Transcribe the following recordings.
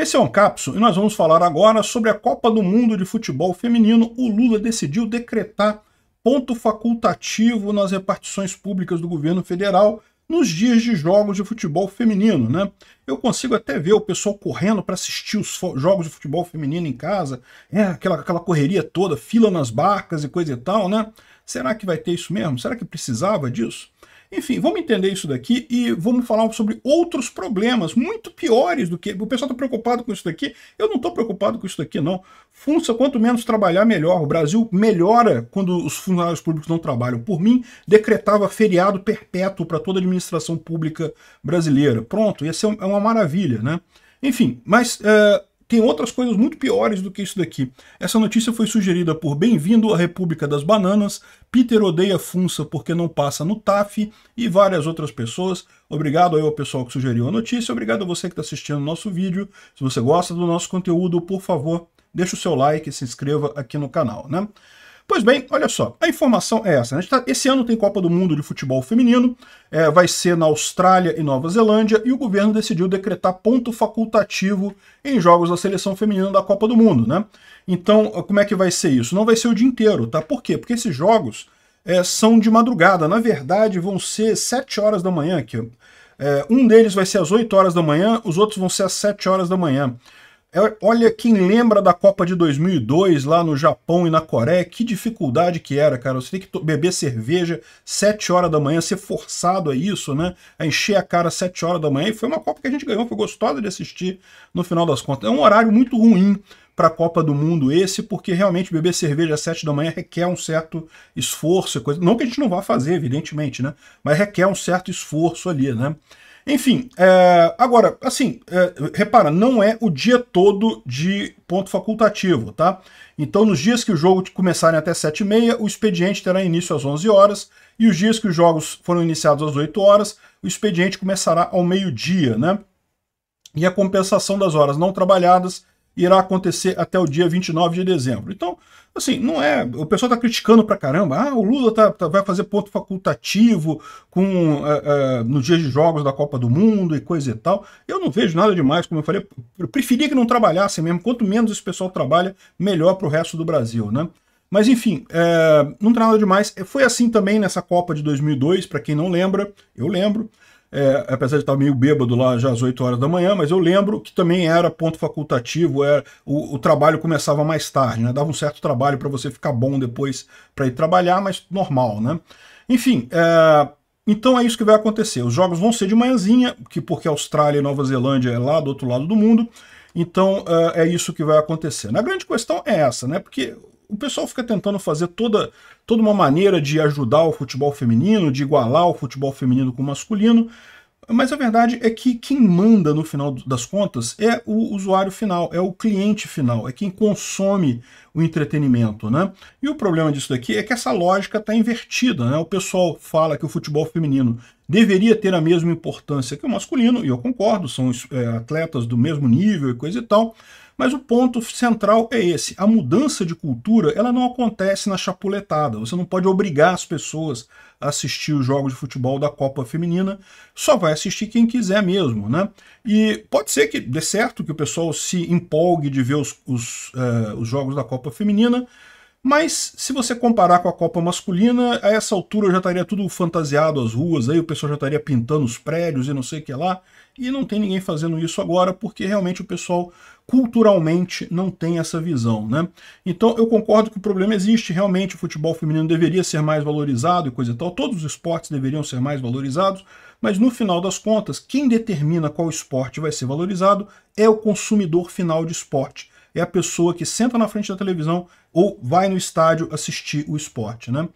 Esse é um Capso e nós vamos falar agora sobre a Copa do Mundo de Futebol Feminino. O Lula decidiu decretar ponto facultativo nas repartições públicas do governo federal nos dias de jogos de futebol feminino, né? Eu consigo até ver o pessoal correndo para assistir os jogos de futebol feminino em casa, é aquela, aquela correria toda, fila nas barcas e coisa e tal, né? Será que vai ter isso mesmo? Será que precisava disso? Enfim, vamos entender isso daqui e vamos falar sobre outros problemas muito piores do que... O pessoal está preocupado com isso daqui. Eu não estou preocupado com isso daqui, não. Funça, quanto menos trabalhar, melhor. O Brasil melhora quando os funcionários públicos não trabalham. Por mim, decretava feriado perpétuo para toda a administração pública brasileira. Pronto, ia ser uma maravilha, né? Enfim, mas... Uh, tem outras coisas muito piores do que isso daqui. Essa notícia foi sugerida por Bem-vindo à República das Bananas, Peter odeia Funça porque não passa no TAF e várias outras pessoas. Obrigado aí ao pessoal que sugeriu a notícia, obrigado a você que está assistindo o nosso vídeo. Se você gosta do nosso conteúdo, por favor, deixe o seu like e se inscreva aqui no canal. Né? Pois bem, olha só, a informação é essa. Né? Tá, esse ano tem Copa do Mundo de Futebol Feminino, é, vai ser na Austrália e Nova Zelândia, e o governo decidiu decretar ponto facultativo em jogos da seleção feminina da Copa do Mundo. Né? Então, como é que vai ser isso? Não vai ser o dia inteiro, tá? Por quê? Porque esses jogos é, são de madrugada. Na verdade, vão ser 7 horas da manhã aqui. É, um deles vai ser às 8 horas da manhã, os outros vão ser às 7 horas da manhã. É, olha, quem lembra da Copa de 2002 lá no Japão e na Coreia, que dificuldade que era, cara. Você tem que beber cerveja 7 horas da manhã, ser forçado a isso, né? A encher a cara 7 horas da manhã. E foi uma Copa que a gente ganhou, foi gostosa de assistir no final das contas. É um horário muito ruim para a Copa do Mundo esse, porque realmente beber cerveja às 7 da manhã requer um certo esforço, coisa. não que a gente não vá fazer, evidentemente, né? Mas requer um certo esforço ali, né? Enfim, é, agora, assim, é, repara, não é o dia todo de ponto facultativo, tá? Então, nos dias que o jogo começarem até 7h30, o expediente terá início às 11 horas, e os dias que os jogos foram iniciados às 8 horas, o expediente começará ao meio-dia, né? E a compensação das horas não trabalhadas irá acontecer até o dia 29 de dezembro. Então, assim, não é... O pessoal está criticando pra caramba. Ah, o Lula tá, tá, vai fazer ponto facultativo com, é, é, no dia de jogos da Copa do Mundo e coisa e tal. Eu não vejo nada demais, como eu falei. Eu preferia que não trabalhasse mesmo. Quanto menos esse pessoal trabalha, melhor para o resto do Brasil, né? Mas enfim, é, não tem nada demais. Foi assim também nessa Copa de 2002, para quem não lembra, eu lembro é, apesar de estar meio bêbado lá já às 8 horas da manhã, mas eu lembro que também era ponto facultativo, era, o, o trabalho começava mais tarde, né? dava um certo trabalho para você ficar bom depois para ir trabalhar, mas normal, né? Enfim, é, então é isso que vai acontecer. Os jogos vão ser de manhãzinha, que porque Austrália e Nova Zelândia é lá do outro lado do mundo, então é, é isso que vai acontecer. A grande questão é essa, né? Porque o pessoal fica tentando fazer toda, toda uma maneira de ajudar o futebol feminino, de igualar o futebol feminino com o masculino, mas a verdade é que quem manda no final das contas é o usuário final, é o cliente final, é quem consome o entretenimento, né? E o problema disso daqui é que essa lógica está invertida, né? O pessoal fala que o futebol feminino deveria ter a mesma importância que o masculino, e eu concordo, são é, atletas do mesmo nível e coisa e tal, mas o ponto central é esse, a mudança de cultura ela não acontece na chapuletada, você não pode obrigar as pessoas a assistir os jogos de futebol da Copa Feminina, só vai assistir quem quiser mesmo, né? E pode ser que dê certo, que o pessoal se empolgue de ver os, os, uh, os jogos da Copa Feminina, mas se você comparar com a Copa masculina, a essa altura já estaria tudo fantasiado as ruas, aí o pessoal já estaria pintando os prédios e não sei o que lá, e não tem ninguém fazendo isso agora porque realmente o pessoal culturalmente não tem essa visão, né? Então eu concordo que o problema existe, realmente o futebol feminino deveria ser mais valorizado e coisa e tal, todos os esportes deveriam ser mais valorizados, mas no final das contas, quem determina qual esporte vai ser valorizado é o consumidor final de esporte é a pessoa que senta na frente da televisão ou vai no estádio assistir o esporte, né?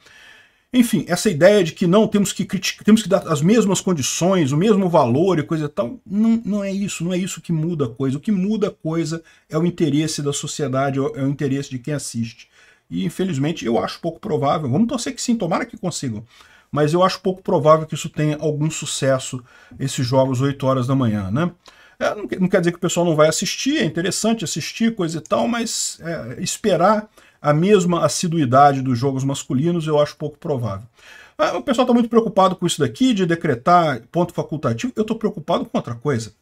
Enfim, essa ideia de que não temos que criticar, temos que dar as mesmas condições, o mesmo valor e coisa e tal, não, não é isso, não é isso que muda a coisa. O que muda a coisa é o interesse da sociedade, é o interesse de quem assiste. E infelizmente eu acho pouco provável, vamos torcer que sim, tomara que consigam, mas eu acho pouco provável que isso tenha algum sucesso, esses jogos 8 horas da manhã, né? É, não, não, quer dizer que o pessoal não vai assistir, é interessante assistir, coisa e tal, mas é, esperar a mesma assiduidade dos jogos masculinos eu acho pouco provável. Ah, o pessoal está muito preocupado com isso daqui, de decretar ponto facultativo. Eu estou preocupado com outra coisa.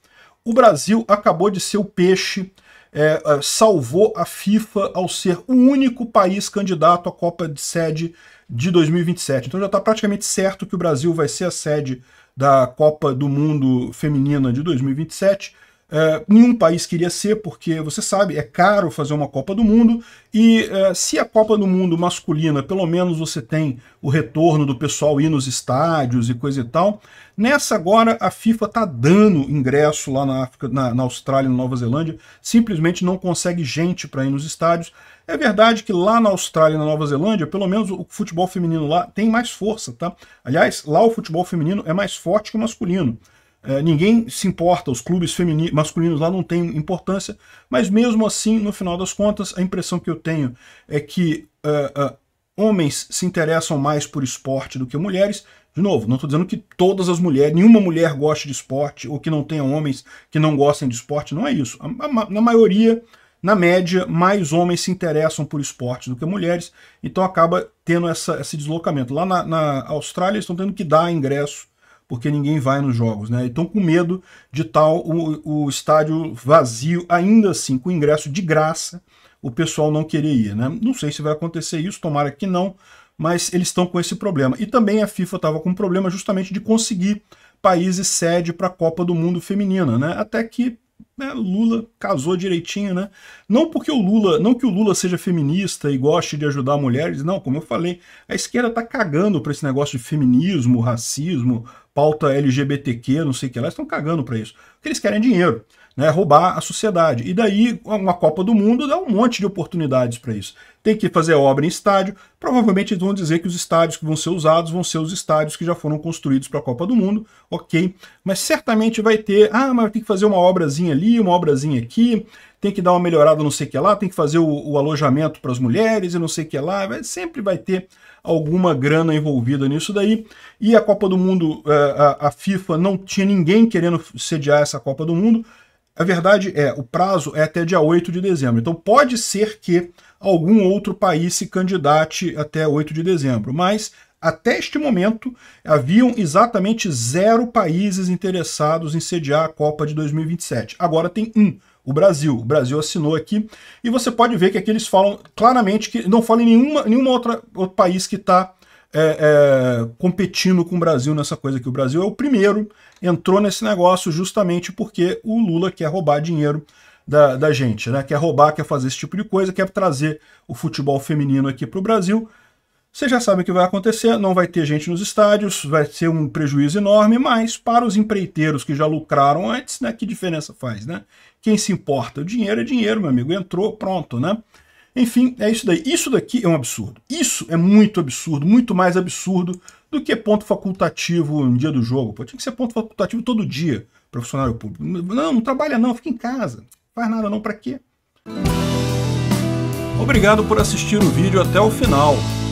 o Brasil acabou de ser o peixe, é, é salvou a FIFA ao ser o único país candidato à Copa de Sede de 2027. Então já está praticamente certo que o Brasil vai ser a sede da Copa do Mundo Feminina de 2027. É, nenhum país queria ser, porque você sabe, é caro fazer uma Copa do Mundo, e é, se a Copa do Mundo masculina, pelo menos você tem o retorno do pessoal ir nos estádios e coisa e tal, nessa agora a FIFA está dando ingresso lá na, África, na, na Austrália e na Nova Zelândia, simplesmente não consegue gente para ir nos estádios. É verdade que lá na Austrália e na Nova Zelândia, pelo menos o futebol feminino lá tem mais força, tá? Aliás, lá o futebol feminino é mais forte que o masculino. É, ninguém se importa, os clubes masculinos lá não têm importância, mas mesmo assim, no final das contas, a impressão que eu tenho é que uh, uh, homens se interessam mais por esporte do que mulheres. De novo, não estou dizendo que todas as mulheres, nenhuma mulher goste de esporte ou que não tenha homens que não gostem de esporte, não é isso. Na maioria, na média, mais homens se interessam por esporte do que mulheres, então acaba tendo essa, esse deslocamento. Lá na, na Austrália, estão tendo que dar ingresso porque ninguém vai nos jogos, né? Então com medo de tal o, o estádio vazio, ainda assim com ingresso de graça, o pessoal não querer ir, né? Não sei se vai acontecer isso, tomara que não, mas eles estão com esse problema. E também a FIFA estava com um problema justamente de conseguir países sede para a Copa do Mundo Feminina, né? Até que né, Lula casou direitinho, né? Não porque o Lula, não que o Lula seja feminista e goste de ajudar mulheres, não, como eu falei, a esquerda tá cagando para esse negócio de feminismo, racismo, pauta LGBTQ, não sei o que lá, estão cagando para isso. O que eles querem dinheiro, né, roubar a sociedade. E daí uma Copa do Mundo dá um monte de oportunidades para isso. Tem que fazer obra em estádio, provavelmente eles vão dizer que os estádios que vão ser usados vão ser os estádios que já foram construídos para a Copa do Mundo, ok. Mas certamente vai ter, ah, mas tem que fazer uma obrazinha ali, uma obrazinha aqui, tem que dar uma melhorada não sei o que lá, tem que fazer o, o alojamento para as mulheres e não sei o que lá, vai, sempre vai ter alguma grana envolvida nisso daí. E a Copa do Mundo, é, a, a FIFA não tinha ninguém querendo sediar essa Copa do Mundo. A verdade é, o prazo é até dia 8 de dezembro. Então pode ser que algum outro país se candidate até 8 de dezembro. Mas até este momento, haviam exatamente zero países interessados em sediar a Copa de 2027. Agora tem um, o Brasil. O Brasil assinou aqui e você pode ver que aqui eles falam claramente que não falam em nenhuma, nenhuma outra, outro país que está é, é, competindo com o Brasil nessa coisa que o Brasil é o primeiro, entrou nesse negócio justamente porque o Lula quer roubar dinheiro da, da gente, né? quer roubar, quer fazer esse tipo de coisa, quer trazer o futebol feminino aqui para o Brasil. Você já sabe o que vai acontecer, não vai ter gente nos estádios, vai ser um prejuízo enorme, mas para os empreiteiros que já lucraram antes, né, que diferença faz, né? Quem se importa? O dinheiro é dinheiro, meu amigo, entrou, pronto, né? Enfim, é isso daí. Isso daqui é um absurdo. Isso é muito absurdo, muito mais absurdo do que ponto facultativo no dia do jogo. Pô, tinha que ser ponto facultativo todo dia para funcionário público. Não, não trabalha não, fica em casa. Faz nada não, para quê? Obrigado por assistir o vídeo até o final.